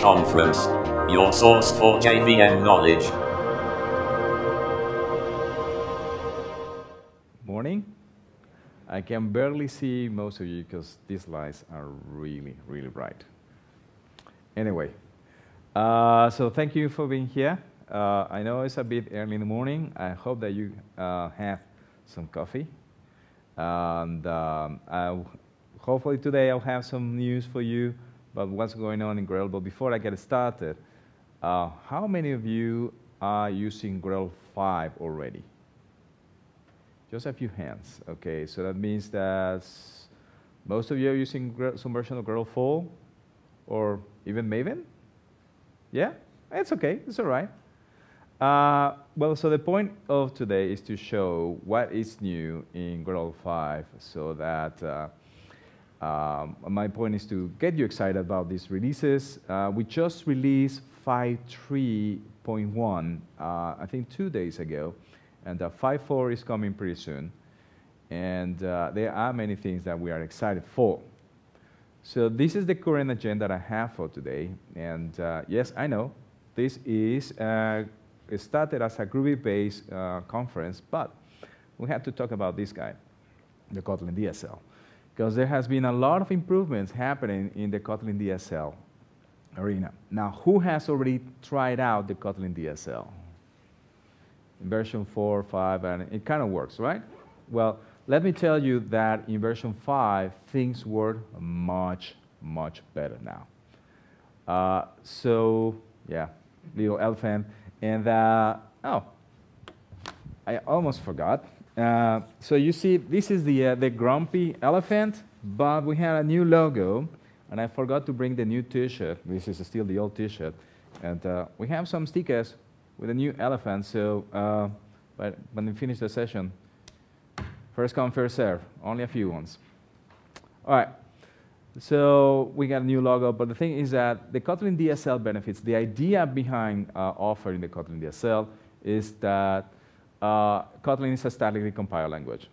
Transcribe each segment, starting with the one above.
Conference, your source for JVM knowledge. Morning. I can barely see most of you because these lights are really, really bright. Anyway, uh, so thank you for being here. Uh, I know it's a bit early in the morning. I hope that you uh, have some coffee. And um, hopefully today I'll have some news for you about what's going on in Gradle. But before I get started, uh, how many of you are using Gradle 5 already? Just a few hands. Okay, so that means that most of you are using some version of Gradle 4 or even Maven? Yeah? It's okay. It's all right. Uh, well, so the point of today is to show what is new in Gradle 5 so that uh, um, my point is to get you excited about these releases. Uh, we just released 5.3.1, uh, I think two days ago. And uh, 5.4 is coming pretty soon. And uh, there are many things that we are excited for. So this is the current agenda I have for today. And uh, yes, I know this is uh, started as a Groovy-based conference, but we have to talk about this guy, the Kotlin DSL, because there has been a lot of improvements happening in the Kotlin DSL arena. Now, who has already tried out the Kotlin DSL? in version 4, 5, and it kind of works, right? Well, let me tell you that in version 5, things work much, much better now. Uh, so, yeah, little elephant. And, uh, oh, I almost forgot. Uh, so you see, this is the, uh, the grumpy elephant, but we have a new logo, and I forgot to bring the new t-shirt. This is still the old t-shirt. And uh, we have some stickers with a new elephant. So, uh, but when we finish the session, first come, first serve. Only a few ones. All right. So we got a new logo, but the thing is that the Kotlin DSL benefits, the idea behind uh, offering the Kotlin DSL is that uh, Kotlin is a statically compiled language.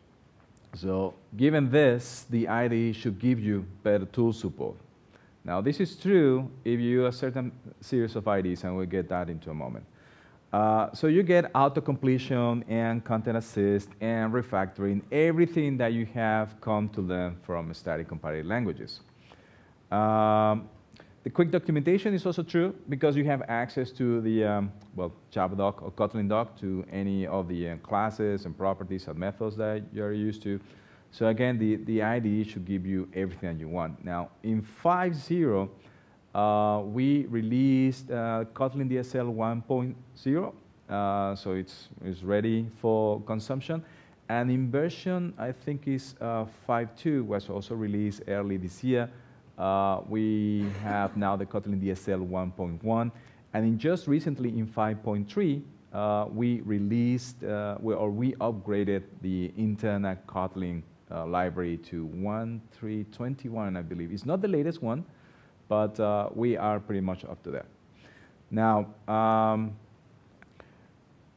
So given this, the IDE should give you better tool support. Now this is true if you use a certain series of IDs, and we'll get that into a moment. Uh, so you get auto-completion and content assist and refactoring, everything that you have come to learn from static compiled languages. Um, the quick documentation is also true because you have access to the, um, well, Java doc or Kotlin doc to any of the uh, classes and properties and methods that you're used to. So again, the, the IDE should give you everything that you want. Now, in 5.0, uh, we released uh, Kotlin DSL 1.0, uh, so it's, it's ready for consumption. And in version, I think is 5.2 was also released early this year. We have now the Kotlin DSL 1.1. And in just recently in 5.3, uh, we released uh, we, or we upgraded the internal Kotlin uh, library to 1.3.21, I believe. It's not the latest one, but uh, we are pretty much up to that. Now, um,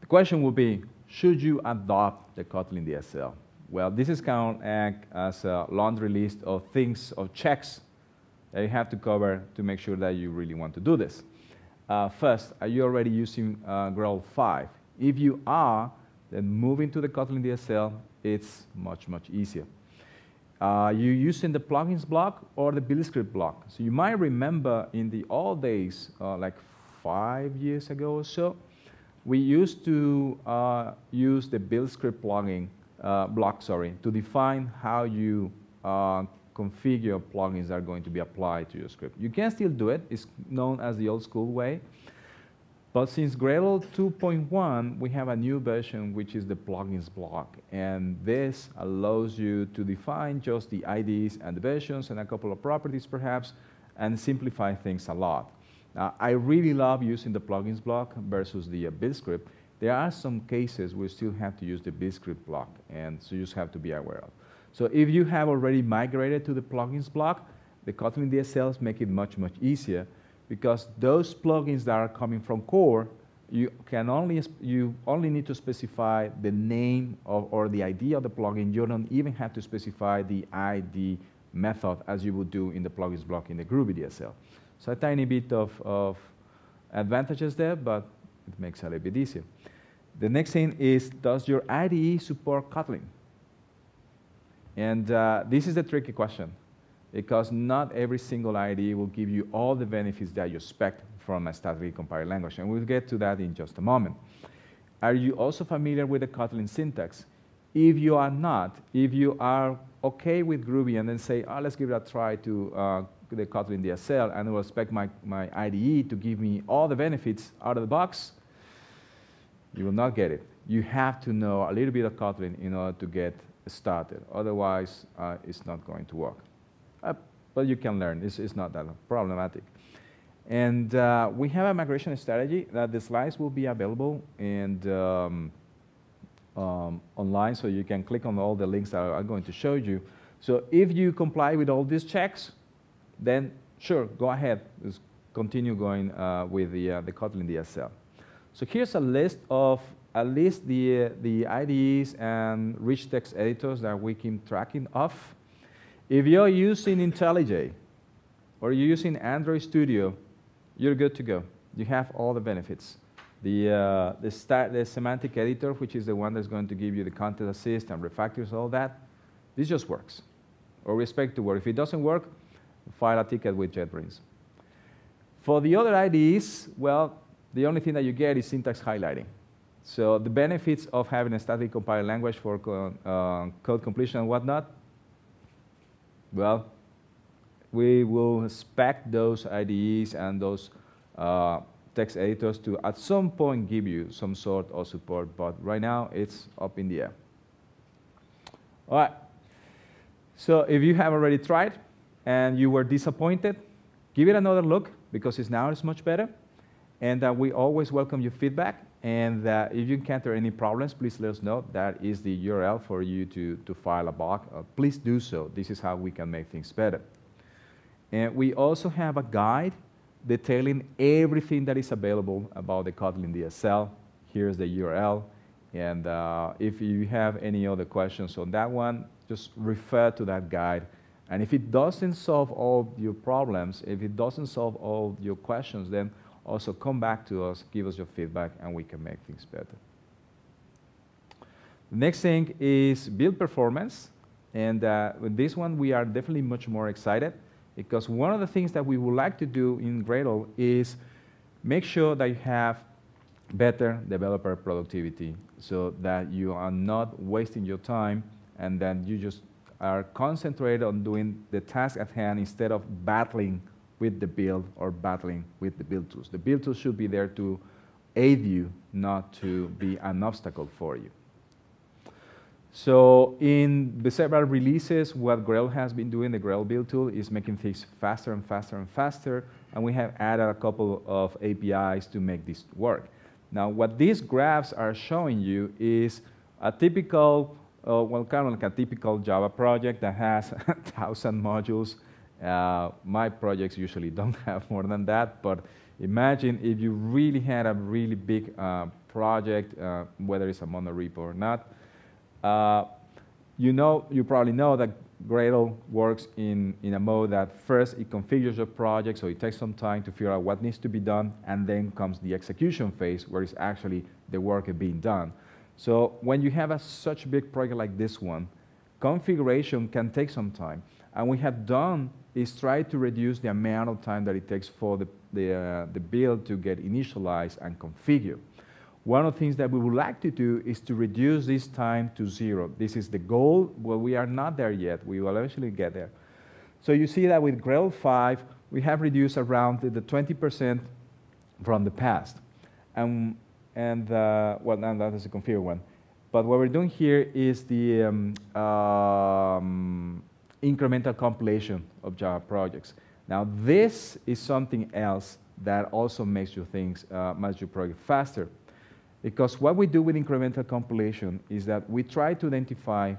the question would be, should you adopt the Kotlin DSL? Well, this is kind of as a laundry list of things, of checks that you have to cover to make sure that you really want to do this. Uh, first, are you already using uh, Gradle 5? If you are, then moving to the Kotlin DSL, it's much, much easier uh, you using the plugins block or the build script block. So you might remember in the old days, uh, like five years ago or so, we used to uh, use the build script plugin uh, block, sorry, to define how you uh, configure plugins that are going to be applied to your script. You can still do it. It's known as the old school way. But since Gradle 2.1, we have a new version, which is the plugins block. And this allows you to define just the IDs and the versions and a couple of properties, perhaps, and simplify things a lot. I really love using the plugins block versus the uh, build script. There are some cases we still have to use the build script block, and so you just have to be aware of. So if you have already migrated to the plugins block, the Kotlin DSLs make it much, much easier because those plugins that are coming from core, you can only you only need to specify the name of, or the ID of the plugin. You don't even have to specify the ID method as you would do in the plugins block in the Groovy DSL. So a tiny bit of, of advantages there, but it makes it a little bit easier. The next thing is, does your IDE support Kotlin? And uh, this is a tricky question because not every single IDE will give you all the benefits that you expect from a statically compiled language, and we'll get to that in just a moment. Are you also familiar with the Kotlin syntax? If you are not, if you are okay with Groovy and then say, oh, let's give it a try to uh, the Kotlin DSL and will expect my, my IDE to give me all the benefits out of the box, you will not get it. You have to know a little bit of Kotlin in order to get started. Otherwise, uh, it's not going to work. Uh, but you can learn. It's, it's not that problematic. And uh, we have a migration strategy that the slides will be available and um, um, online, so you can click on all the links that I'm going to show you. So if you comply with all these checks, then sure, go ahead. Just continue going uh, with the, uh, the Kotlin DSL. So here's a list of at least the, the IDEs and rich text editors that we keep tracking of. If you're using IntelliJ or you're using Android Studio, you're good to go. You have all the benefits. The, uh, the, the semantic editor, which is the one that's going to give you the content assist and refactors, all that, this just works. Or we expect to work. If it doesn't work, file a ticket with JetBrains. For the other IDEs, well, the only thing that you get is syntax highlighting. So the benefits of having a static compiled language for co uh, code completion and whatnot, well, we will spec those IDEs and those uh, text editors to at some point give you some sort of support, but right now it's up in the air. All right. So if you have already tried and you were disappointed, give it another look because it's now it's much better. And uh, we always welcome your feedback. And uh, if you encounter any problems, please let us know. That is the URL for you to, to file a bug. Uh, please do so. This is how we can make things better. And we also have a guide detailing everything that is available about the Kotlin DSL. Here's the URL. And uh, if you have any other questions on that one, just refer to that guide. And if it doesn't solve all your problems, if it doesn't solve all your questions, then also come back to us, give us your feedback, and we can make things better. The next thing is build performance. And uh, with this one, we are definitely much more excited because one of the things that we would like to do in Gradle is make sure that you have better developer productivity so that you are not wasting your time and then you just are concentrated on doing the task at hand instead of battling with the build or battling with the build tools. The build tools should be there to aid you, not to be an obstacle for you. So in the several releases, what Gradle has been doing, the Gradle build tool, is making things faster and faster and faster, and we have added a couple of APIs to make this work. Now, what these graphs are showing you is a typical, uh, well, kind of like a typical Java project that has a thousand modules. Uh, my projects usually don't have more than that, but imagine if you really had a really big uh, project, uh, whether it's a monorepo or not, uh, you know, you probably know that Gradle works in, in a mode that first it configures your project, so it takes some time to figure out what needs to be done, and then comes the execution phase, where it's actually the work being done. So when you have a such big project like this one, configuration can take some time. And we have done is try to reduce the amount of time that it takes for the, the, uh, the build to get initialized and configured. One of the things that we would like to do is to reduce this time to zero. This is the goal. Well, we are not there yet. We will eventually get there. So you see that with Gradle 5, we have reduced around the 20% from the past. And, and uh, well, now that is a configure one. But what we're doing here is the um, um, incremental compilation of Java projects. Now, this is something else that also makes your things, uh, makes your project faster. Because what we do with incremental compilation is that we try to identify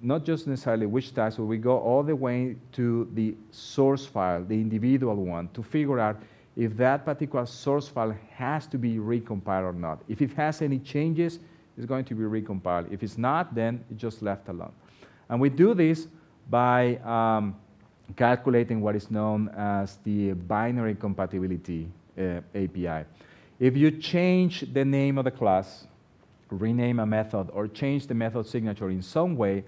not just necessarily which tasks, but we go all the way to the source file, the individual one, to figure out if that particular source file has to be recompiled or not. If it has any changes, it's going to be recompiled. If it's not, then it's just left alone. And we do this by um, calculating what is known as the binary compatibility uh, API. If you change the name of the class, rename a method, or change the method signature in some way,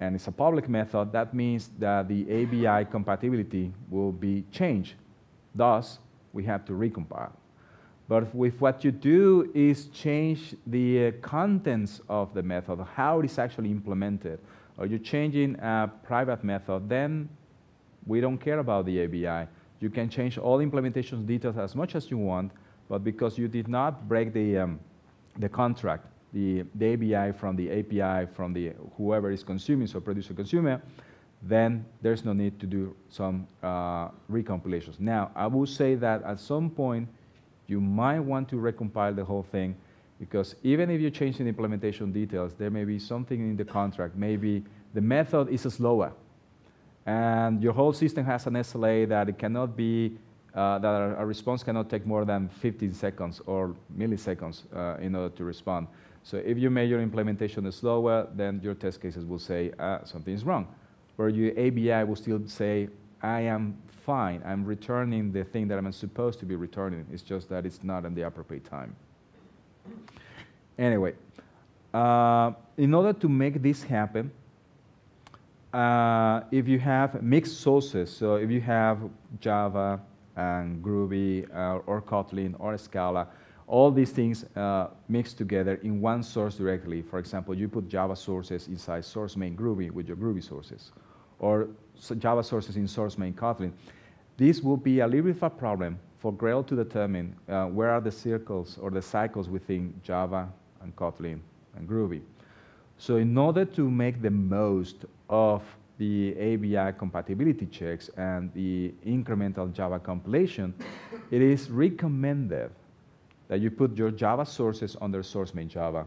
and it's a public method, that means that the ABI compatibility will be changed. Thus, we have to recompile. But if what you do is change the uh, contents of the method, how it is actually implemented, or you're changing a private method, then we don't care about the ABI. You can change all implementation details as much as you want, but because you did not break the, um, the contract, the, the ABI from the API from the whoever is consuming, so producer consumer, then there's no need to do some uh, recompilations. Now, I will say that at some point, you might want to recompile the whole thing because even if you change the implementation details, there may be something in the contract. Maybe the method is slower and your whole system has an SLA that it cannot be, uh, that a, response cannot take more than 15 seconds or milliseconds uh, in order to respond. So if you make your implementation slower, then your test cases will say uh, something is wrong. Where your ABI will still say, I am fine, I'm returning the thing that I'm supposed to be returning. It's just that it's not in the appropriate time. Anyway, uh, in order to make this happen, uh, if you have mixed sources, so if you have Java and Groovy uh, or Kotlin or Scala, all these things uh, mixed together in one source directly. For example, you put Java sources inside source main Groovy with your Groovy sources, or Java sources in source main Kotlin. This will be a little bit of a problem for Gradle to determine uh, where are the circles or the cycles within Java and Kotlin and Groovy. So in order to make the most of the ABI compatibility checks and the incremental Java compilation, it is recommended that you put your Java sources under source main Java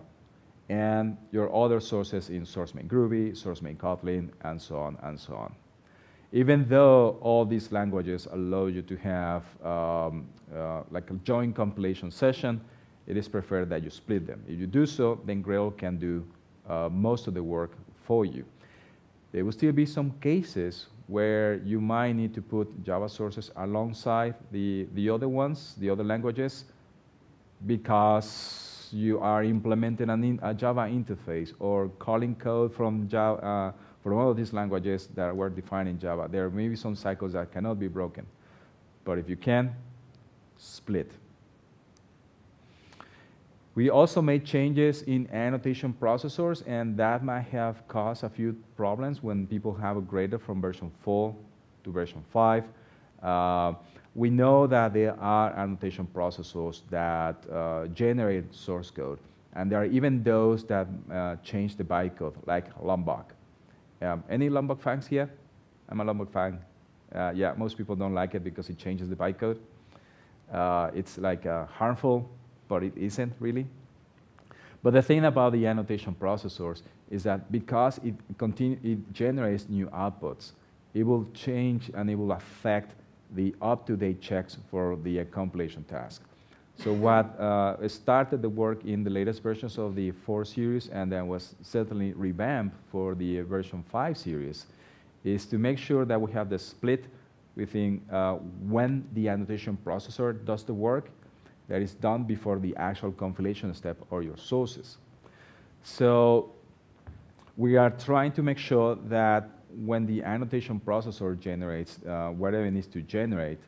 and your other sources in source main Groovy, source main Kotlin, and so on and so on. Even though all these languages allow you to have um, uh, like a joint compilation session, it is preferred that you split them. If you do so, then Gradle can do uh, most of the work for you. There will still be some cases where you might need to put Java sources alongside the, the other ones, the other languages, because you are implementing in, a Java interface or calling code from Java, uh, from all of these languages that were defined in Java. There may be some cycles that cannot be broken. But if you can, split. We also made changes in annotation processors, and that might have caused a few problems when people have upgraded from version 4 to version 5. Uh, we know that there are annotation processors that uh, generate source code, and there are even those that uh, change the bytecode, like Lombok. Um, any Lombok fans here? I'm a Lombok fan. Uh, yeah, most people don't like it because it changes the bytecode. Uh, it's like uh, harmful but it isn't really. But the thing about the annotation processors is that because it, continue, it generates new outputs, it will change and it will affect the up-to-date checks for the compilation task. So what uh, started the work in the latest versions of the 4 series and then was certainly revamped for the version 5 series is to make sure that we have the split within uh, when the annotation processor does the work that is done before the actual compilation step or your sources. So we are trying to make sure that when the annotation processor generates uh, whatever it needs to generate,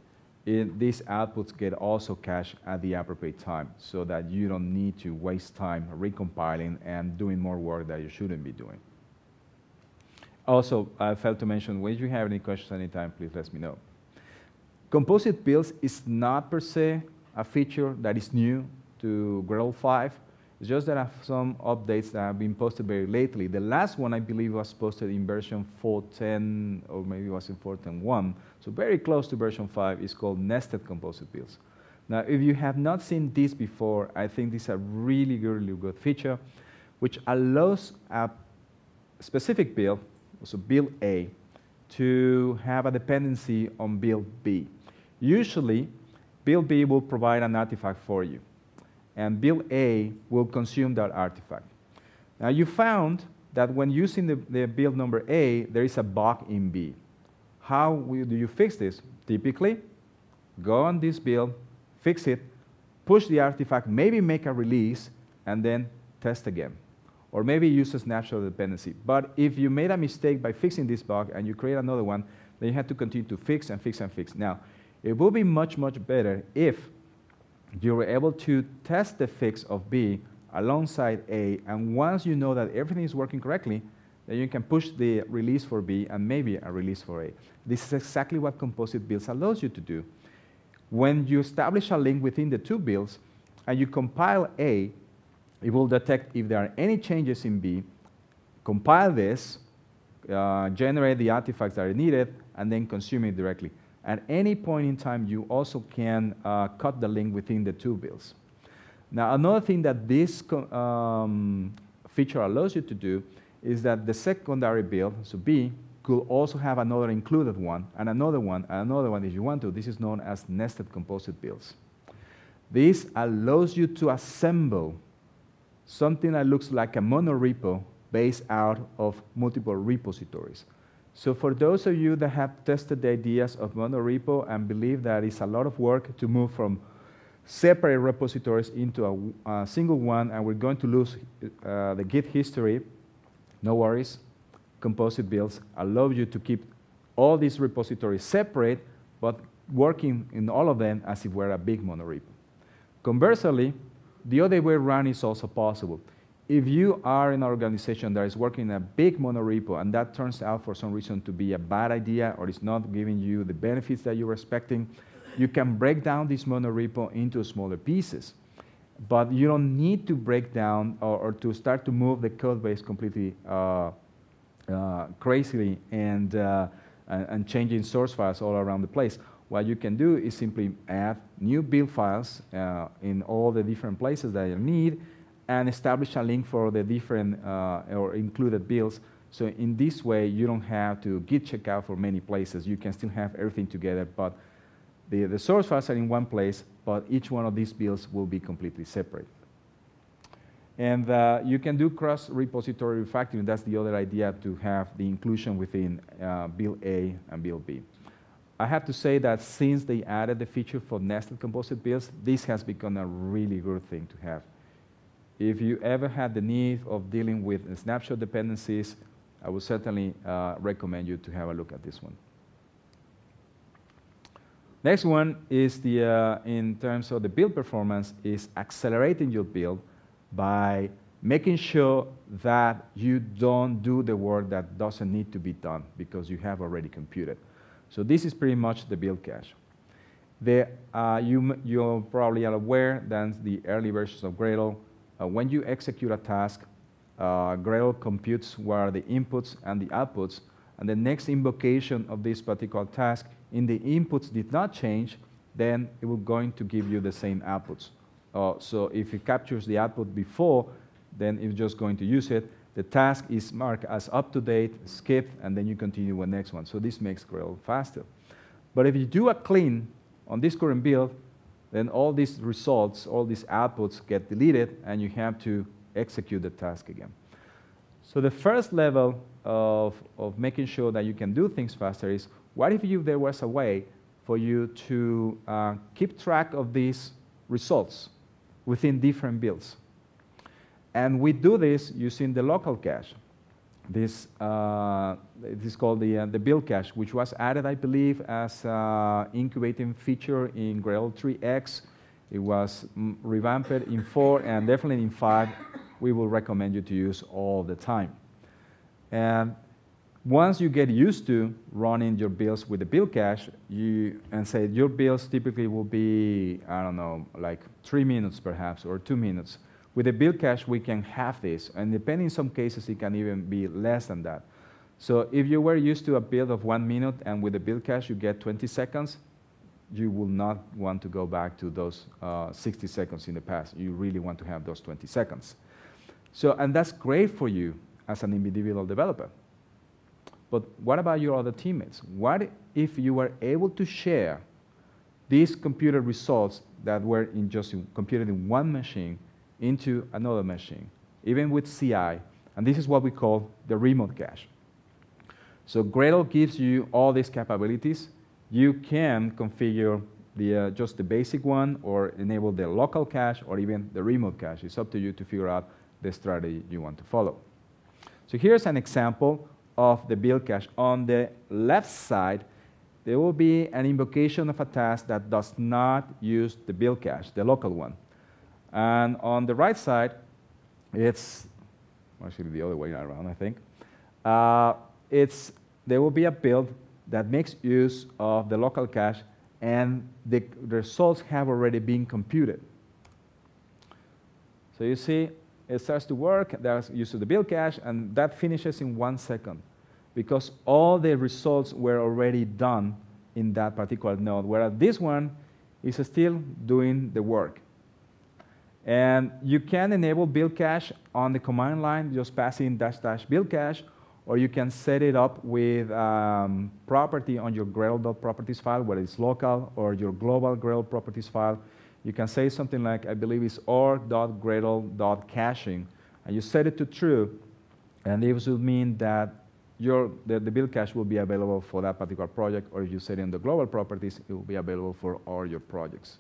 it, these outputs get also cached at the appropriate time so that you don't need to waste time recompiling and doing more work that you shouldn't be doing. Also, I failed to mention, when you have any questions anytime, please let me know. Composite builds is not per se a feature that is new to Gradle 5. It's just that some updates that have been posted very lately. The last one, I believe, was posted in version 4.10, or maybe it was in 4.10.1, so very close to version 5, is called nested composite builds. Now, if you have not seen this before, I think this is a really, really good feature, which allows a specific build, so build A, to have a dependency on build B. Usually, Build B will provide an artifact for you, and build A will consume that artifact. Now, you found that when using the, the build number A, there is a bug in B. How will, do you fix this? Typically, go on this build, fix it, push the artifact, maybe make a release, and then test again. Or maybe use a snapshot dependency. But if you made a mistake by fixing this bug and you create another one, then you have to continue to fix and fix and fix. Now, it will be much, much better if you were able to test the fix of B alongside A, and once you know that everything is working correctly, then you can push the release for B and maybe a release for A. This is exactly what composite builds allows you to do. When you establish a link within the two builds and you compile A, it will detect if there are any changes in B, compile this, uh, generate the artifacts that are needed, and then consume it directly. At any point in time, you also can uh, cut the link within the two builds. Now, another thing that this um, feature allows you to do is that the secondary build, so B, could also have another included one, and another one, and another one if you want to. This is known as nested composite builds. This allows you to assemble something that looks like a monorepo based out of multiple repositories. So for those of you that have tested the ideas of monorepo and believe that it's a lot of work to move from separate repositories into a, a single one and we're going to lose uh, the Git history, no worries. Composite builds allow you to keep all these repositories separate, but working in all of them as if we're a big monorepo. Conversely, the other way around is also possible. If you are in an organization that is working in a big monorepo and that turns out for some reason to be a bad idea or is not giving you the benefits that you were expecting, you can break down this monorepo into smaller pieces. But you don't need to break down or, or to start to move the code base completely uh, uh, crazily and, uh, and, changing source files all around the place. What you can do is simply add new build files uh, in all the different places that you need and establish a link for the different uh, or included builds. So in this way, you don't have to git checkout for many places. You can still have everything together, but the, the source files are in one place, but each one of these builds will be completely separate. And uh, you can do cross-repository refactoring. That's the other idea to have the inclusion within uh, build A and build B. I have to say that since they added the feature for nested composite builds, this has become a really good thing to have. If you ever had the need of dealing with snapshot dependencies, I would certainly uh, recommend you to have a look at this one. Next one is the, uh, in terms of the build performance, is accelerating your build by making sure that you don't do the work that doesn't need to be done because you have already computed. So this is pretty much the build cache. The, uh, you, you probably are aware that the early versions of Gradle, uh, when you execute a task, uh, Gradle computes what are the inputs and the outputs, and the next invocation of this particular task, in the inputs did not change, then it will going to give you the same outputs. Uh, so if it captures the output before, then it's just going to use it the task is marked as up to date, skip, and then you continue with the next one. So this makes Gradle faster. But if you do a clean on this current build, then all these results, all these outputs get deleted, and you have to execute the task again. So the first level of, of making sure that you can do things faster is, what if you, there was a way for you to uh, keep track of these results within different builds? And we do this using the local cache. This, uh, it is called the, uh, the build cache, which was added, I believe, as an incubating feature in Gradle 3X. It was mm, revamped in 4 and definitely in 5. We will recommend you to use all the time. And once you get used to running your builds with the build cache, you, and say your builds typically will be, I don't know, like three minutes perhaps, or two minutes. With the build cache, we can have this, and depending in some cases, it can even be less than that. So if you were used to a build of one minute, and with the build cache you get 20 seconds, you will not want to go back to those uh, 60 seconds in the past. You really want to have those 20 seconds. So, and that's great for you as an individual developer. But what about your other teammates? What if you were able to share these computer results that were in just computed in one machine into another machine, even with CI. And this is what we call the remote cache. So Gradle gives you all these capabilities. You can configure the, uh, just the basic one or enable the local cache or even the remote cache. It's up to you to figure out the strategy you want to follow. So here's an example of the build cache. On the left side, there will be an invocation of a task that does not use the build cache, the local one. And on the right side, it's actually the other way around, I think. Uh, it's, there will be a build that makes use of the local cache and the, results have already been computed. So you see, it starts to work, there's use of the build cache, and that finishes in one second because all the results were already done in that particular node, whereas this one is still doing the work. And you can enable build cache on the command line, just passing dash dash build cache, or you can set it up with um, property on your Gradle.properties file, whether it's local or your global Gradle properties file. You can say something like, I believe it's org.gradle.caching, and you set it to true, and this will mean that your, the, the build cache will be available for that particular project, or if you set it in the global properties, it will be available for all your projects.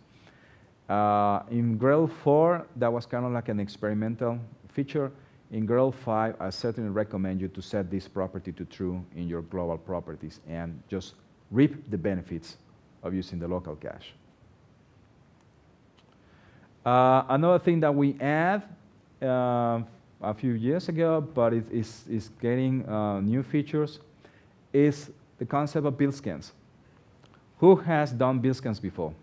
Uh, in Gradle 4, that was kind of like an experimental feature. In Gradle 5, I certainly recommend you to set this property to true in your global properties and just reap the benefits of using the local cache. Uh, another thing that we add uh, a few years ago, but it is, is getting uh, new features, is the concept of build scans. Who has done build scans before?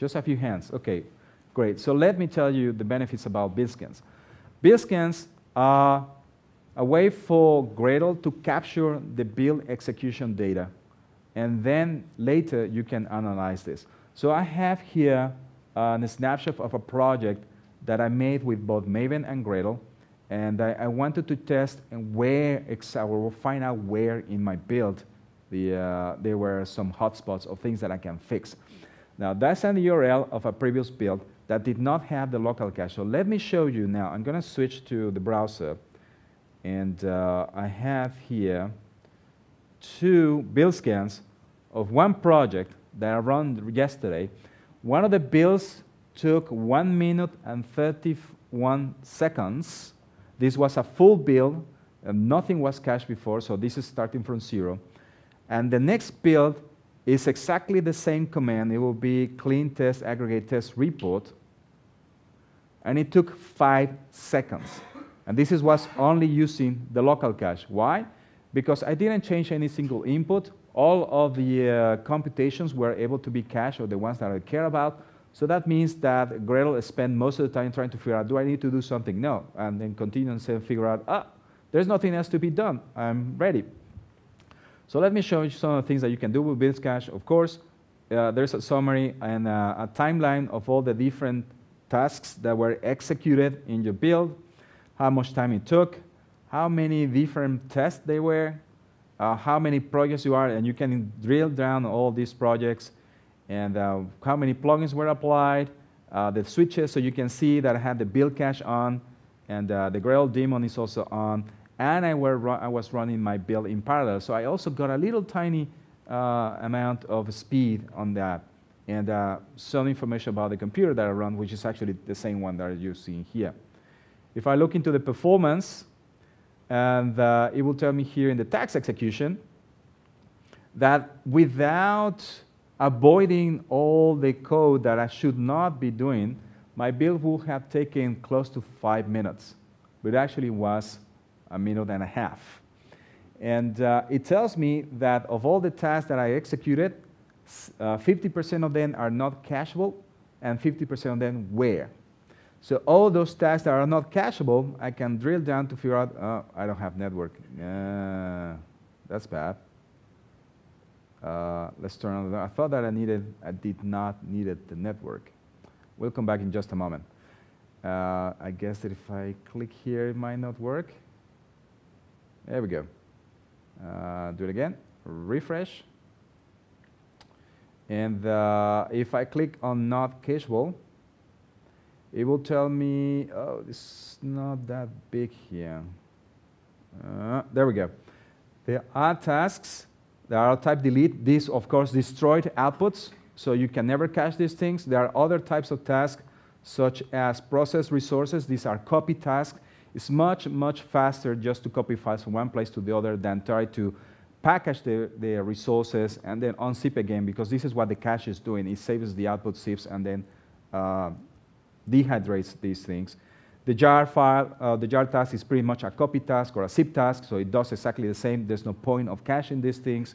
Just a few hands. Okay, great. So let me tell you the benefits about build scans. Are a way for Gradle to capture the build execution data, and then later you can analyze this. So I have here uh, a snapshot of a project that I made with both Maven and Gradle, and I, I wanted to test and where exactly, or find out where in my build the, uh, there were some hotspots or things that I can fix. Now that's an URL of a previous build that did not have the local cache. So let me show you now. I'm going to switch to the browser, and uh, I have here two build scans of one project that I ran yesterday. One of the builds took 1 minute and 31 seconds. This was a full build, and nothing was cached before, so this is starting from zero. And the next build is exactly the same command. It will be clean test aggregate test report, and it took five seconds. And this is was only using the local cache. Why? Because I didn't change any single input. All of the uh, computations were able to be cached, or the ones that I care about. So that means that Gradle spent most of the time trying to figure out, do I need to do something? No. And then continue and say, figure out, ah, there's nothing else to be done. I'm ready. So let me show you some of the things that you can do with build cache. Of course, uh, there's a summary and uh, a timeline of all the different tasks that were executed in your build, how much time it took, how many different tests they were, uh, how many projects you are, and you can drill down all these projects, and uh, how many plugins were applied, uh, the switches, so you can see that I had the build cache on, and uh, the Gradle daemon is also on, and I, were I, was running my build in parallel. So I also got a little tiny uh, amount of speed on that and uh, some information about the computer that I run, which is actually the same one that you're seeing here. If I look into the performance, and uh, it will tell me here in the task execution that without avoiding all the code that I should not be doing, my build would have taken close to five minutes, but actually was a minute and a half. And uh, it tells me that of all the tasks that I executed, 50% uh, of them are not cacheable, and 50% of them were. So all those tasks that are not cacheable, I can drill down to figure out, oh, I don't have network. Uh, that's bad. Uh, let's turn on the, I thought that I needed, I did not needed the network. We'll come back in just a moment. Uh, I guess that if I click here, it might not work. There we go. Uh, do it again. Refresh. And uh, if I click on not cacheable, it will tell me, oh, it's not that big here. Uh, there we go. There are tasks that are type delete. These, of course, destroyed outputs, so you can never cache these things. There are other types of tasks, such as process resources. These are copy tasks. It's much, much faster just to copy files from one place to the other than try to package the, the resources and then unzip again because this is what the cache is doing. It saves the output zips and then uh, dehydrates these things. The jar file, uh, the jar task is pretty much a copy task or a zip task, so it does exactly the same. There's no point of caching these things.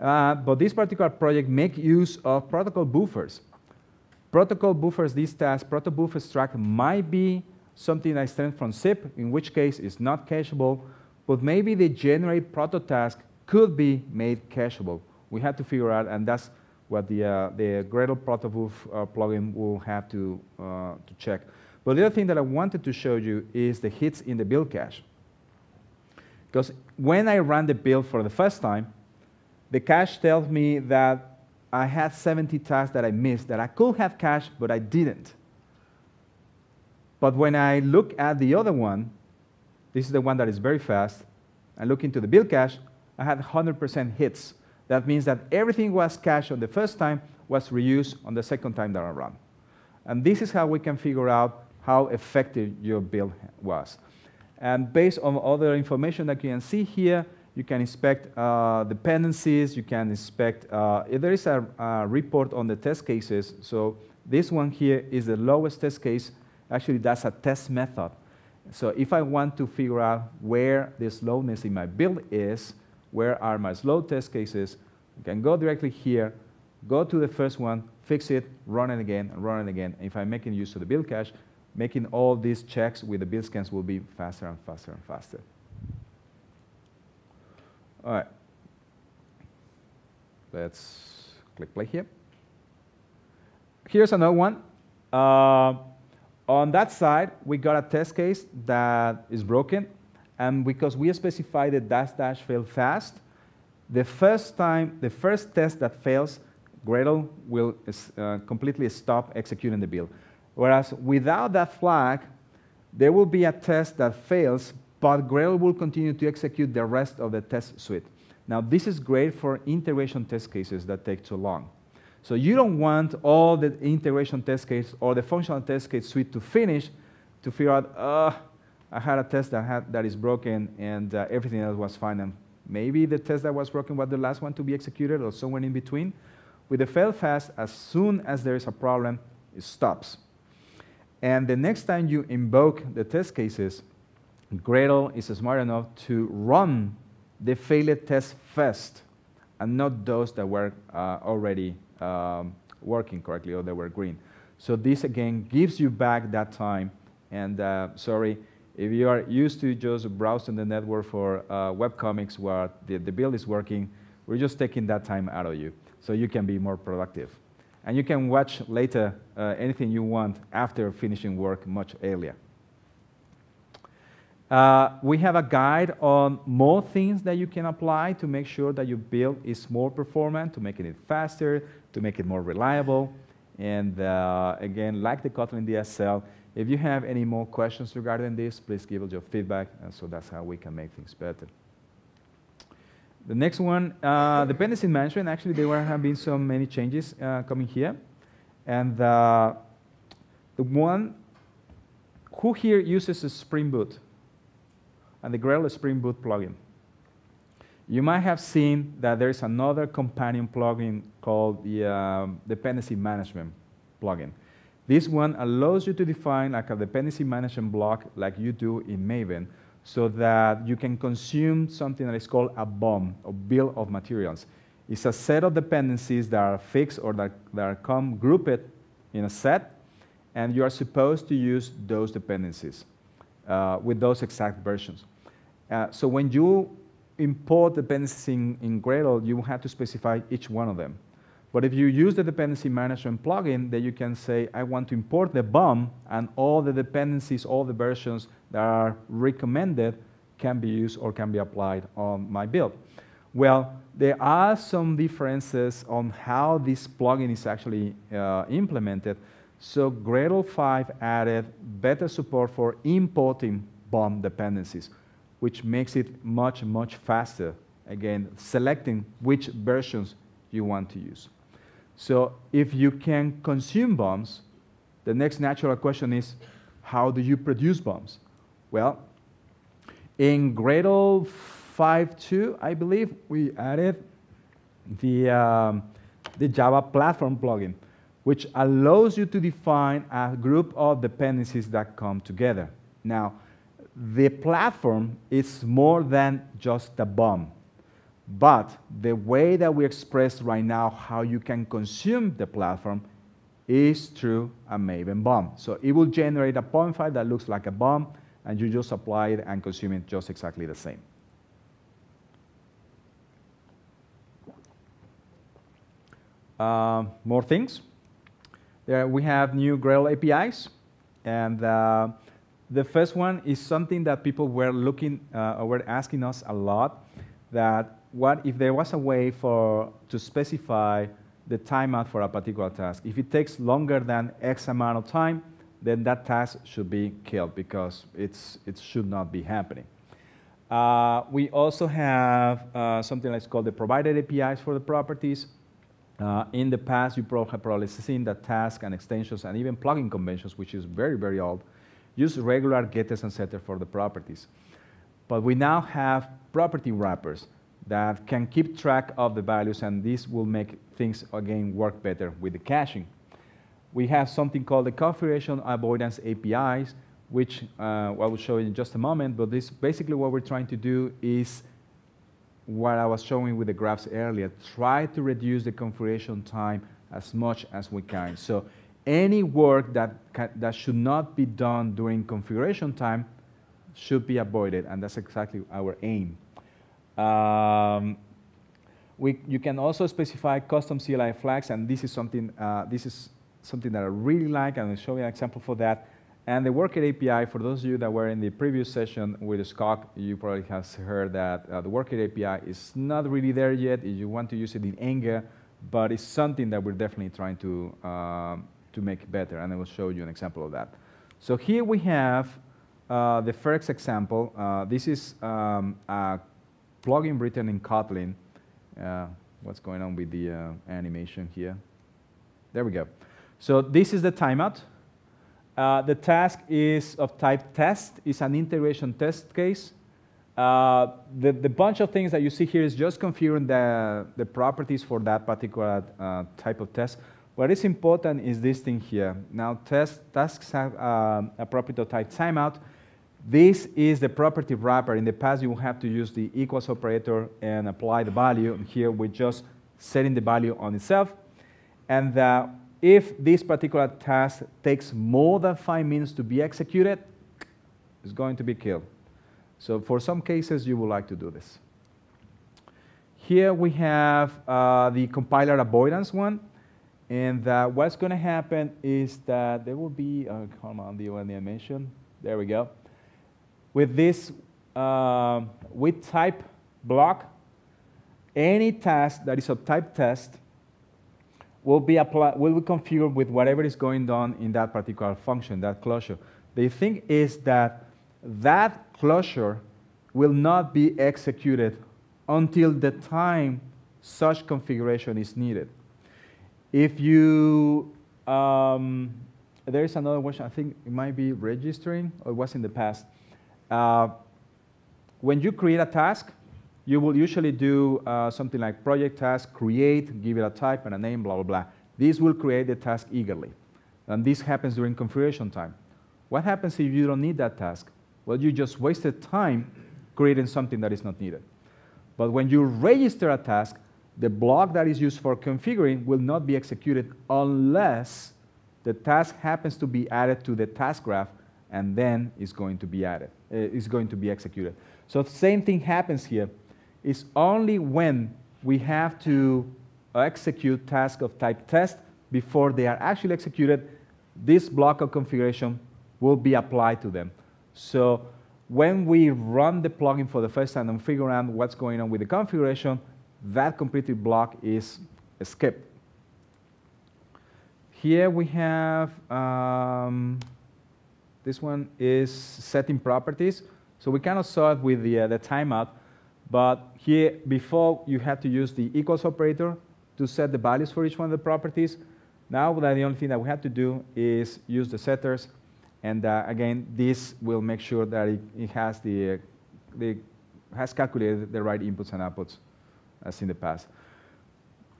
Uh, but this particular project make use of protocol buffers. Protocol buffers, these tasks, protocol buffer track might be something I sent from zip, in which case it's not cacheable, but maybe the generate proto task could be made cacheable. We have to figure out, and that's what the, uh, the Gradle protobuf uh, plugin will have to, uh, to check. But the other thing that I wanted to show you is the hits in the build cache. Because when I ran the build for the first time, the cache tells me that I had 70 tasks that I missed that I could have cached, but I didn't. But when I look at the other one, this is the one that is very fast, I look into the build cache, I had 100% hits. That means that everything was cached on the first time was reused on the second time that I run. And this is how we can figure out how effective your build was. And based on other information that you can see here, you can inspect uh, dependencies, you can inspect, uh, there is a, a, report on the test cases, so this one here is the lowest test case. Actually, that's a test method. So if I want to figure out where the slowness in my build is, where are my slow test cases, I can go directly here, go to the first one, fix it, run it again, and run it again. And if I'm making use of the build cache, making all these checks with the build scans will be faster and faster and faster. All right. Let's click play here. Here's another one. Uh, on that side, we got a test case that is broken. And because we specify the dash dash fail fast, the first time, the first test that fails, Gradle will uh, completely stop executing the build. Whereas without that flag, there will be a test that fails, but Gradle will continue to execute the rest of the test suite. Now, this is great for integration test cases that take too long. So you don't want all the integration test case or the functional test case suite to finish to figure out, uh, I had a test that, had, that is broken and uh, everything else was fine. And maybe the test that was broken was the last one to be executed or somewhere in between. With the fail fast, as soon as there is a problem, it stops. And the next time you invoke the test cases, Gradle is smart enough to run the failed test first and not those that were uh, already um, working correctly or they were green. So this again gives you back that time. And uh, sorry, if you are used to just browsing the network for uh, webcomics where the, the build is working, we're just taking that time out of you so you can be more productive. And you can watch later uh, anything you want after finishing work much earlier. Uh, we have a guide on more things that you can apply to make sure that your build is more performant, to make it faster, to make it more reliable. And uh, again, like the Kotlin DSL, if you have any more questions regarding this, please give us your feedback, and so that's how we can make things better. The next one, uh, dependency management. Actually, there have been so many changes uh, coming here. And uh, the one, who here uses a Spring Boot? And the Gradle Spring Boot plugin. You might have seen that there's another companion plugin called the um, Dependency Management plugin. This one allows you to define like a dependency management block like you do in Maven, so that you can consume something that is called a BOM, or bill of materials. It's a set of dependencies that are fixed or that, that are come grouped in a set, and you are supposed to use those dependencies uh, with those exact versions. Uh, so when you import dependencies in, in Gradle, you have to specify each one of them. But if you use the dependency management plugin, then you can say, I want to import the BOM, and all the dependencies, all the versions that are recommended can be used or can be applied on my build. Well, there are some differences on how this plugin is actually uh, implemented. So Gradle 5 added better support for importing BOM dependencies, which makes it much, much faster again, selecting which versions you want to use. So if you can consume BOMs, the next natural question is, how do you produce BOMs? Well, in Gradle 5.2, I believe, we added the, um, the Java platform plugin, which allows you to define a group of dependencies that come together. Now, the platform is more than just a BOM. But the way that we express right now how you can consume the platform is through a Maven BOM. So it will generate a POM file that looks like a BOM, and you just apply it and consume it just exactly the same. Uh, more things. There we have new Gradle APIs, and uh, the first one is something that people were looking, uh, were asking us a lot, that what if there was a way for to specify the timeout for a particular task. If it takes longer than X amount of time, then that task should be killed because it's, it should not be happening. Uh, we also have uh, something that's called the provider APIs for the properties. Uh, in the past, you probably have probably seen that tasks and extensions and even plugin conventions, which is very, very old, use regular getters and setters for the properties. But we now have property wrappers that can keep track of the values, and this will make things, again, work better with the caching. We have something called the configuration avoidance APIs, which uh, I will show you in just a moment, but this basically what we're trying to do is what I was showing with the graphs earlier, try to reduce the configuration time as much as we can. So any work that, that should not be done during configuration time should be avoided, and that's exactly our aim. Um, we, you can also specify custom CLI flags, and this is something, uh, this is something that I really like, and I'll show you an example for that. And the Worker API, for those of you that were in the previous session with Scott, you probably have heard that uh, the Worker API is not really there yet. You want to use it in Anger, but it's something that we're definitely trying to, uh, to make better, and I will show you an example of that. So here we have uh, the first example. Uh, this is um, a plugin written in Kotlin. Uh, what's going on with the uh, animation here? There we go. So this is the timeout. Uh, the task is of type test. It's an integration test case. Uh, the, the bunch of things that you see here is just configuring the, the properties for that particular type of test. What is important is this thing here. Now, test, tasks have uh, a type timeout. This is the property wrapper. In the past, you have to use the equals operator and apply the value. Here, we're just setting the value on itself. And uh, if this particular task takes more than five minutes to be executed, it's going to be killed. So for some cases, you would like to do this. Here we have uh, the compiler avoidance one. And uh, what's going to happen is that there will be, uh, come on, the animation. There we go with this uh, with type block, any task that is a type test will be applied, will be configured with whatever is going on in that particular function, that closure. The thing is that that closure will not be executed until the time such configuration is needed. If you, um, there is another question, I think it might be registering, or it was in the past. Uh, when you create a task, you will usually do uh, something like project task, create, give it a type and a name, blah, blah, blah. This will create the task eagerly. And this happens during configuration time. What happens if you don't need that task? Well, you just wasted time creating something that is not needed. But when you register a task, the block that is used for configuring will not be executed unless the task happens to be added to the task graph and then it's going to be added, uh, is going to be executed. So the same thing happens here. It's only when we have to execute tasks of type test before they are actually executed, this block of configuration will be applied to them. So when we run the plugin for the first time and figure out what's going on with the configuration, that completed block is skipped. Here we have um, this one is setting properties. So we kind of saw it with the, uh, the timeout, But here, before, you had to use the equals operator to set the values for each one of the properties. Now, the only thing that we have to do is use the setters. And uh, again, this will make sure that it, it has, the, uh, the, has calculated the right inputs and outputs as in the past.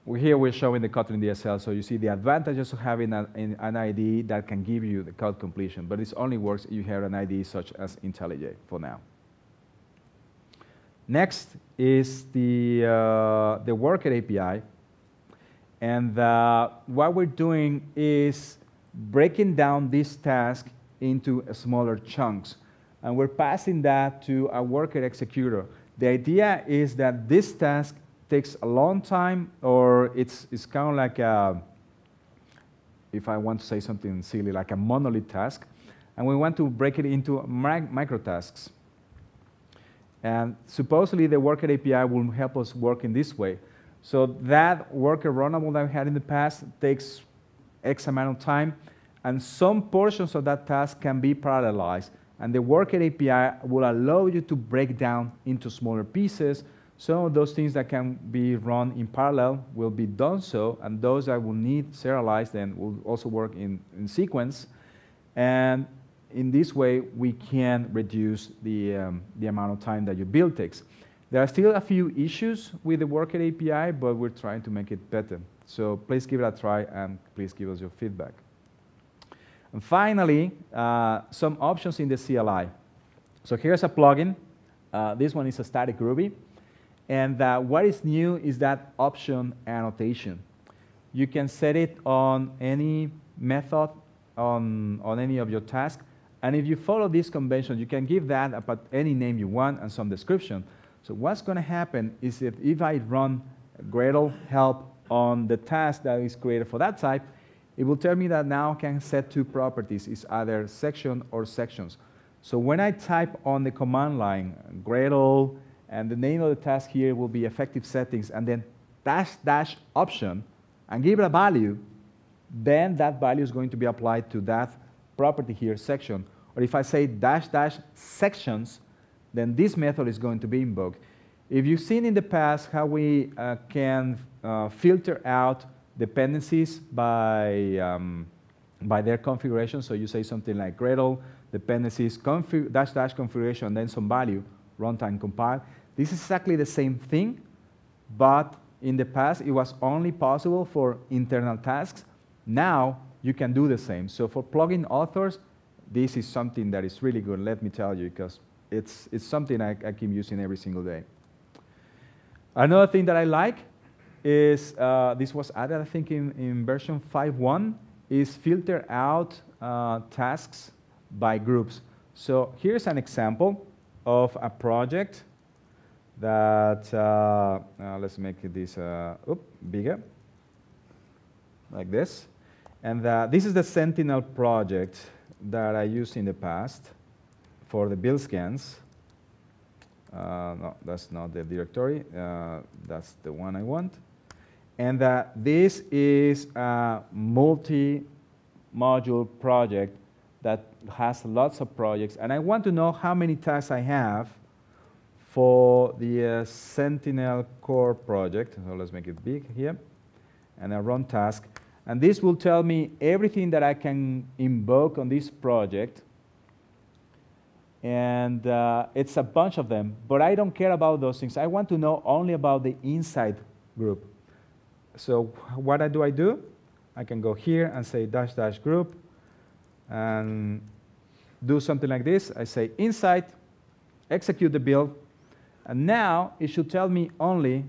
Here we're showing the Kotlin DSL, so you see the advantages of having a, an IDE that can give you the code completion, but this only works if you have an IDE such as IntelliJ for now. Next is the, uh, the Worker API. And uh, what we're doing is breaking down this task into smaller chunks. And we're passing that to a worker executor. The idea is that this task takes a long time, or it's, it's kind of like a, if I want to say something silly, like a monolith task. And we want to break it into micro tasks. And supposedly the Worker API will help us work in this way. So that worker runnable that we had in the past takes X amount of time, and some portions of that task can be parallelized. And the Worker API will allow you to break down into smaller pieces. Some of those things that can be run in parallel will be done so, and those that will need serialized and will also work in, in sequence. And in this way, we can reduce the, um, the amount of time that your build takes. There are still a few issues with the Worker API, but we're trying to make it better. So please give it a try and please give us your feedback. And finally, uh, some options in the CLI. So here's a plugin. Uh, this one is a static Ruby. And uh, what is new is that option annotation. You can set it on any method on, on any of your tasks, and if you follow this convention, you can give that about any name you want and some description. So what's going to happen is if, if I run Gradle help on the task that is created for that type, it will tell me that now I can set two properties. It's either section or sections. So when I type on the command line, Gradle, and the name of the task here will be effective settings, and then dash dash option, and give it a value, then that value is going to be applied to that property here, section. Or if I say dash dash sections, then this method is going to be invoked. If you've seen in the past how we uh, can uh, filter out dependencies by, um, by their configuration, so you say something like Gradle, dependencies, config dash dash configuration, and then some value, runtime compile. This is exactly the same thing, but in the past it was only possible for internal tasks. Now you can do the same. So for plugin authors, this is something that is really good, let me tell you, because it's, it's something I, I keep using every single day. Another thing that I like is, uh, this was added, I think, in, in version 5.1, is filter out uh, tasks by groups. So here's an example of a project that, uh, uh let's make this uh, bigger, like this. And uh, this is the Sentinel project that I used in the past for the build scans. Uh, no, that's not the directory. That's the one I want. And this is a multi-module project that has lots of projects. And I want to know how many tasks I have for the uh, Sentinel core project. So let's make it big here. And I run task. And this will tell me everything that I can invoke on this project. And uh, it's a bunch of them, but I don't care about those things. I want to know only about the inside group. So what do I do? I can go here and say dash dash group and do something like this. I say inside, execute the build, and now it should tell me only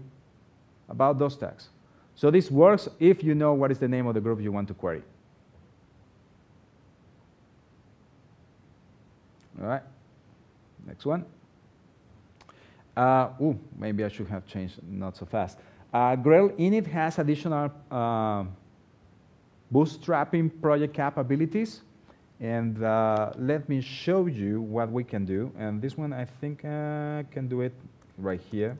about those tags. So this works if you know what is the name of the group you want to query. All right, next one. Uh, ooh, maybe I should have changed not so fast. Uh, Gradle init has additional uh, bootstrapping project capabilities. And uh, let me show you what we can do. And this one, I think I can do it right here.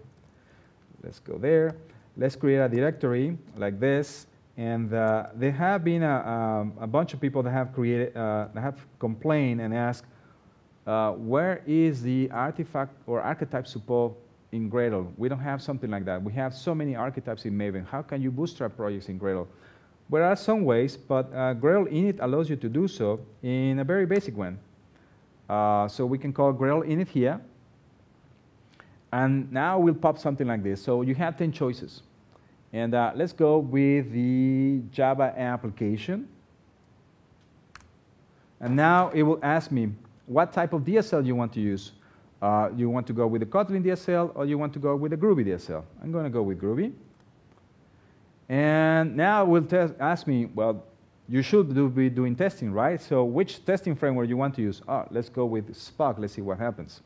Let's go there let's create a directory like this. And uh, there have been a, um, a, bunch of people that have created, uh, that have complained and asked, uh, where is the artifact or archetype support in Gradle. We don't have something like that. We have so many archetypes in Maven. How can you bootstrap projects in Gradle? There are some ways, but uh, Gradle init allows you to do so in a very basic one. Uh, so we can call Gradle init here. And now we'll pop something like this. So you have 10 choices. And uh, let's go with the Java application. And now it will ask me what type of DSL you want to use. Uh, you want to go with the Kotlin DSL or you want to go with the Groovy DSL. I'm going to go with Groovy. And now will ask me, well, you should do, be doing testing, right? So which testing framework you want to use? Oh, let's go with Spock. Let's see what happens.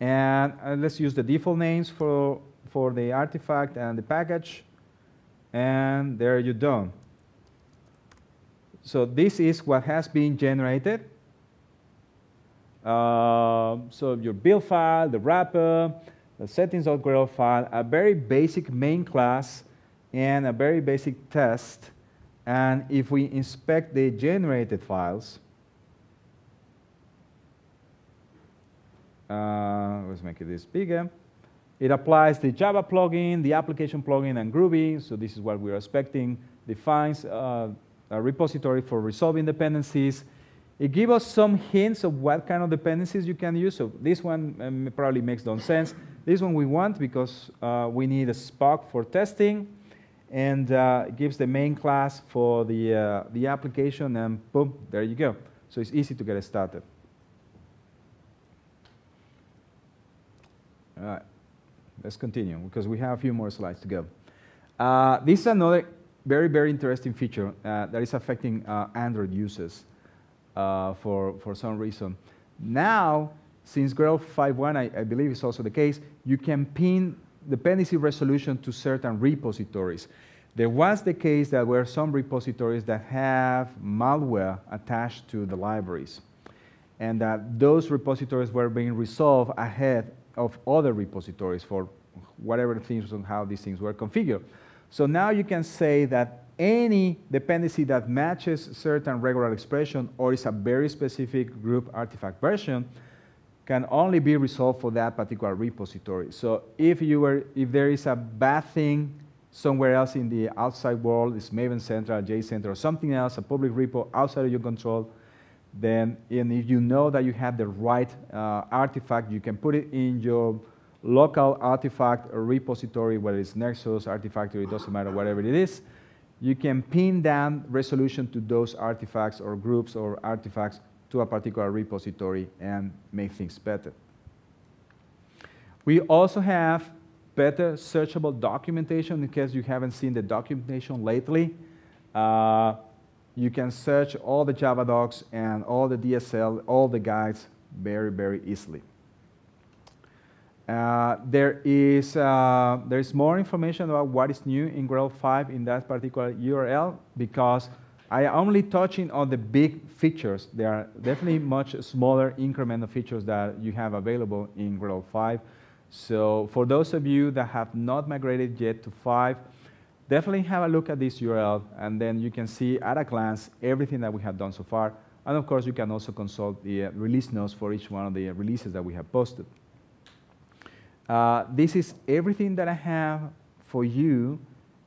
And uh, let's use the default names for, for the artifact and the package. And there you're done. So this is what has been generated. Uh, so your build file, the wrapper, the settings.gradle file, a very basic main class, and a very basic test. And if we inspect the generated files, uh, let's make it this bigger. It applies the Java plugin, the application plugin, and Groovy. So this is what we're expecting. Defines uh, a repository for resolving dependencies. It gives us some hints of what kind of dependencies you can use. So this one um, probably makes no sense. This one we want because uh, we need a Spock for testing and uh, gives the main class for the, uh, the application and boom, there you go. So it's easy to get started. All right, let's continue because we have a few more slides to go. Uh, this is another very, very interesting feature uh, that is affecting uh, Android users uh, for, for some reason. Now, since Gradle 5.1, I, I believe is also the case, you can pin dependency resolution to certain repositories. There was the case that were some repositories that have malware attached to the libraries, and that those repositories were being resolved ahead of other repositories for whatever things and how these things were configured. So now you can say that any dependency that matches certain regular expression or is a very specific group artifact version can only be resolved for that particular repository. So if, you were, if there is a bad thing somewhere else in the outside world, it's Maven Central, JCenter, or something else, a public repo outside of your control, then and if you know that you have the right uh, artifact, you can put it in your local artifact repository, whether it's Nexus, Artifactory, it doesn't matter, whatever it is. You can pin down resolution to those artifacts or groups or artifacts to a particular repository and make things better. We also have better searchable documentation in case you haven't seen the documentation lately. Uh, you can search all the Java docs and all the DSL, all the guides very, very easily. Uh, there is uh, there is more information about what is new in Gradle 5 in that particular URL because I am only touching on the big features. There are definitely much smaller incremental features that you have available in Gradle 5. So for those of you that have not migrated yet to 5, definitely have a look at this URL, and then you can see at a glance everything that we have done so far. And of course, you can also consult the uh, release notes for each one of the releases that we have posted. Uh, this is everything that I have for you,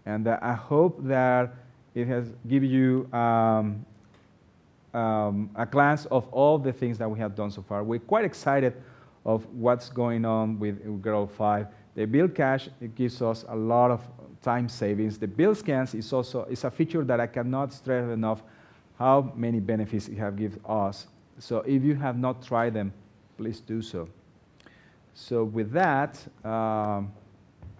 and I hope that it has given you um, um, a glance of all the things that we have done so far. We're quite excited of what's going on with Gradle 5. The build cache, it gives us a lot of time savings. The build scans is also is a feature that I cannot stress enough how many benefits it have given us. So if you have not tried them, please do so. So with that, um,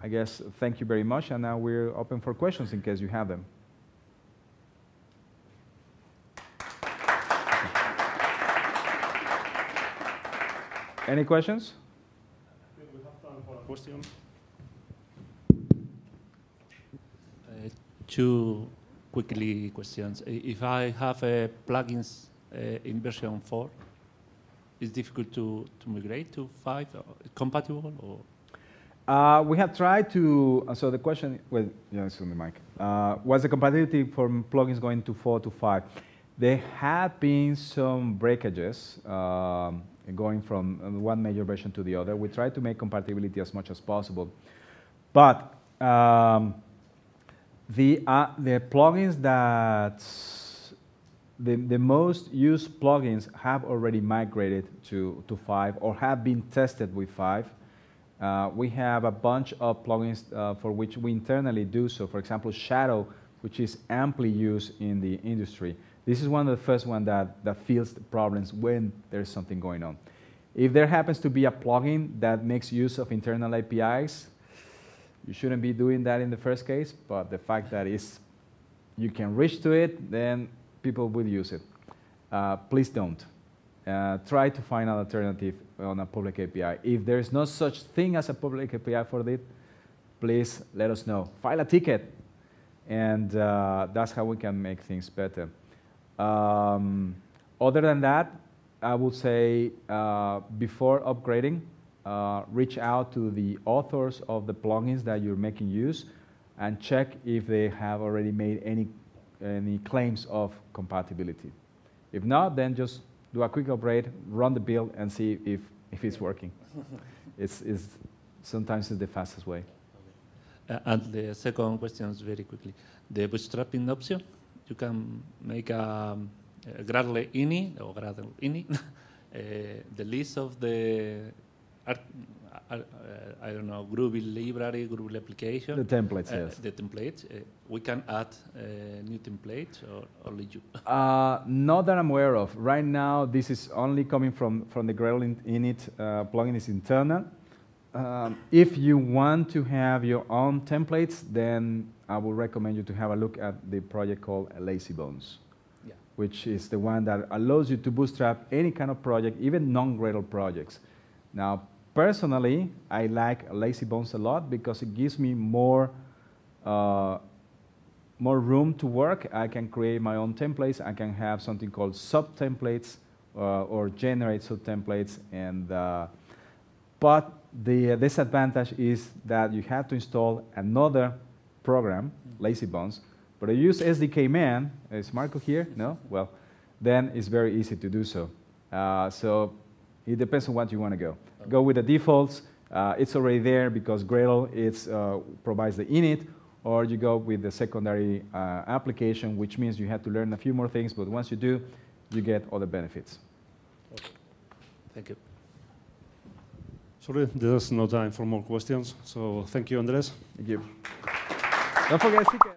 I guess thank you very much, and now we're open for questions in case you have them. Any questions? we have time for a question. Uh, two quickly questions. If I have a plugins uh, in version 4, is difficult to, to migrate to 5? Compatible? or? Uh, we have tried to, uh, so the question, well, yeah, it's on the mic. Uh, was the compatibility for plugins going to 4 to 5? There have been some breakages. Um, going from uh, one major version to the other. We try to make compatibility as much as possible. But um, the, uh, the plugins that the, the most used plugins have already migrated to, to 5 or have been tested with 5. Uh, we have a bunch of plugins uh, for which we internally do so. For example, Shadow, which is amply used in the industry. This is one of the first one that, that feels the problems when there's something going on. If there happens to be a plugin that makes use of internal APIs, you shouldn't be doing that in the first case, but the fact that it's, you can reach to it, then people will use it. Uh, please don't. Uh, try to find an alternative on a public API. If there is no such thing as a public API for it, please let us know. File a ticket, and uh, that's how we can make things better. Um, other than that, I would say uh, before upgrading, uh, reach out to the authors of the plugins that you're making use and check if they have already made any, any claims of compatibility. If not, then just do a quick upgrade, run the build, and see if, if it's working. it's, it's, sometimes it's the fastest way. Uh, and the second question is very quickly. The bootstrapping option, you can make a, a Gradle ini or Gradle ini, uh, the list of the art, uh, I don't know, Groovy library, Groovy application. The templates, uh, yes. The templates. Uh, we can add uh, new templates or only you? Uh, not that I'm aware of. Right now, this is only coming from, from the Gradle in, init uh, plugin is internal. Um, if you want to have your own templates, then I would recommend you to have a look at the project called Lazybones, Yeah. which is the one that allows you to bootstrap any kind of project, even non-Gradle projects. Now, personally, I like Lazybones a lot because it gives me more, uh, more room to work. I can create my own templates. I can have something called sub-templates uh, or generate sub-templates. And, uh, but the disadvantage is that you have to install another program, Lazybones. But I use SDKMAN. Is Marco here? No? Well, then it's very easy to do so. Uh, so it depends on what you want to go. Go with the defaults. Uh, it's already there because Gradle it's, uh, provides the init, or you go with the secondary uh, application, which means you have to learn a few more things, but once you do, you get all the benefits. Okay. Thank you. Sorry, there's no time for more questions. So thank you, Andres. Thank you. Don't forget.